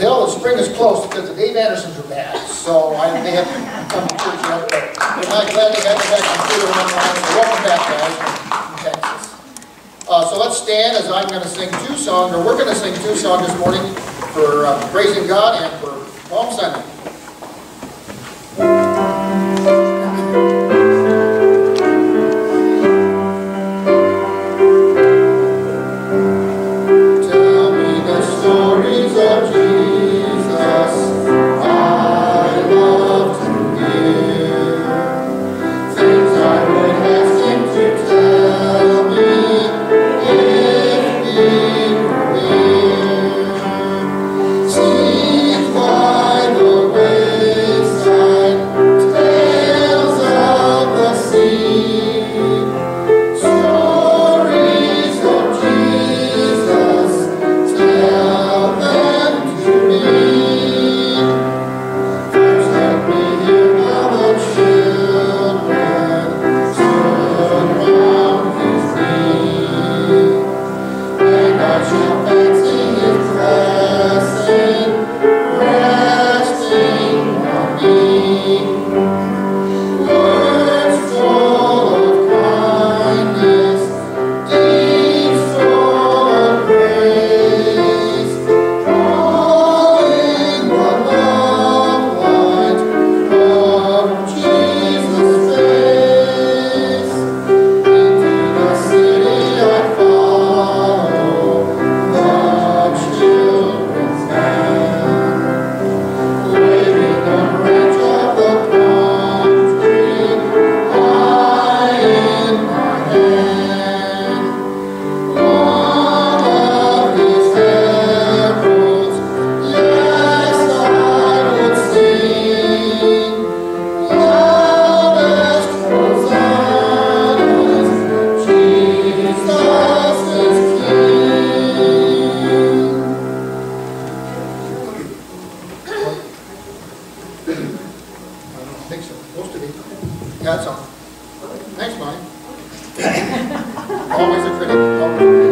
Bill, the spring is close because the Dave Andersons are bad, so I, they have come to church yet, but not glad they got them back from Peter one line, so welcome back, guys, from Texas. Uh, so let's stand as I'm gonna sing two songs, or we're gonna sing two songs this morning for uh, praising God and for Palm Sunday. That's all. Thanks, Mike. always a critic. Always a critic.